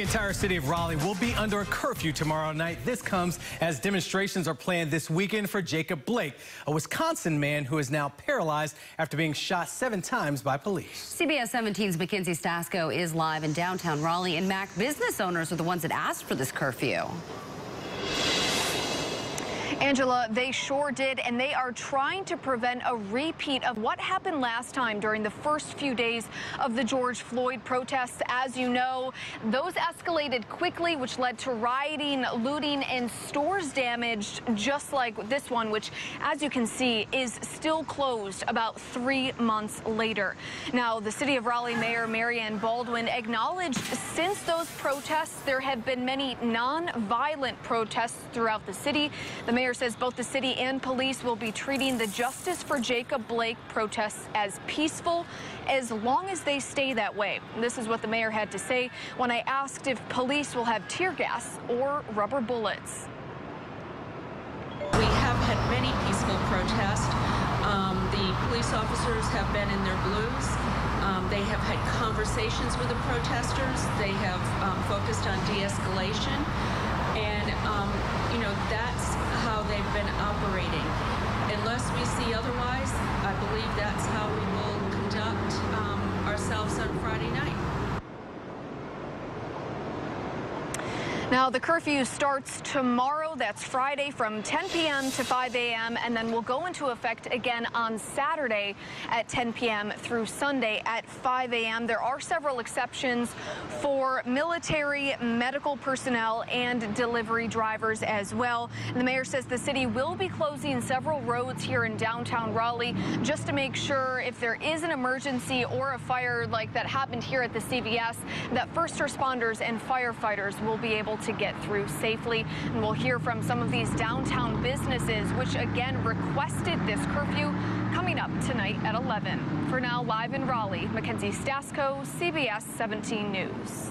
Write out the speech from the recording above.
The entire city of Raleigh will be under a curfew tomorrow night. This comes as demonstrations are planned this weekend for Jacob Blake, a Wisconsin man who is now paralyzed after being shot seven times by police. CBS 17's Mackenzie Stasko is live in downtown Raleigh, and Mac business owners are the ones that asked for this curfew. Angela, they sure did, and they are trying to prevent a repeat of what happened last time during the first few days of the George Floyd protests. As you know, those escalated quickly, which led to rioting, looting, and stores damaged, just like this one, which, as you can see, is still closed about three months later. Now, the city of Raleigh Mayor Mary-Ann Baldwin acknowledged since those protests, there have been many non-violent protests throughout the city. The mayor says both the city and police will be treating the Justice for Jacob Blake protests as peaceful as long as they stay that way. This is what the mayor had to say when I asked if police will have tear gas or rubber bullets. We have had many peaceful protests. Um, the police officers have been in their blues. Um, they have had conversations with the protesters. They have um, focused on de-escalation. And, um, you know, that's they've been operating. Unless we see otherwise, I believe that's how we will conduct um, ourselves on Friday night. Now, the curfew starts tomorrow. That's Friday from 10 p.m. to 5 a.m. and then will go into effect again on Saturday at 10 p.m. through Sunday at 5 a.m. There are several exceptions for military, medical personnel, and delivery drivers as well. And the mayor says the city will be closing several roads here in downtown Raleigh just to make sure if there is an emergency or a fire like that happened here at the CVS, that first responders and firefighters will be able to get through safely. And we'll hear from some of these downtown businesses, which again requested this curfew coming up tonight at 11. For now, live in Raleigh, Mackenzie Stasko, CBS 17 News.